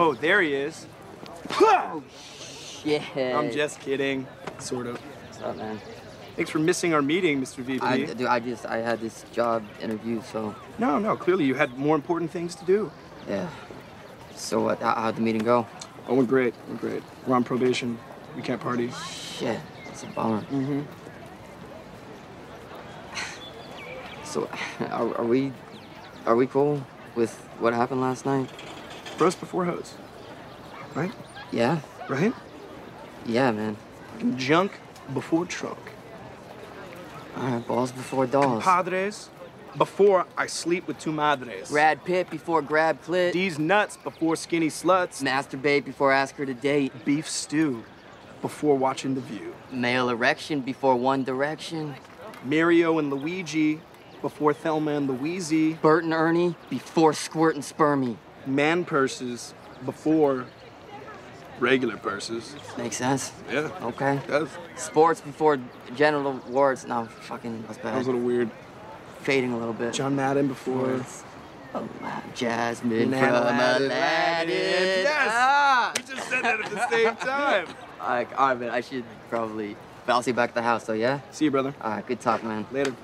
Oh, there he is. Oh, shit. I'm just kidding. Sort of. What's up, man? Thanks for missing our meeting, Mr. VP. I, dude, I just, I had this job interview, so, No, no, clearly you had more important things to do. yeah. So what, how, how'd the meeting go? Oh, we're great. We're great. We're on probation. We can't party. Shit, it's a bummer. Mm-hmm. So, are, are we, are we cool with what happened last night? Bros before hoes. Right? Yeah, Right? yeah, man. Junk before trunk. All right, balls before dolls. Padres before I sleep with two madres. Brad Pitt before grab clit. These nuts before skinny sluts. Masturbate before ask her to date. Beef stew before watching The View. Male erection before One Direction. Mario and Luigi before Thelma and Louise. Bert and Ernie before Squirt and Spermy. Man purses before regular purses. Makes sense? Yeah. Okay. Does. Sports before general warts. No, fucking, that's That was a little weird. Fading a little bit. John Madden before. Sports. Ala- Jasmine And from Aladdin. Aladdin. Yes. Ah! We just said that at the same time. All right, all right, man. I should probably. But I'll see you back at the house, though, yeah? See you, brother. All right, good talk, man. Later.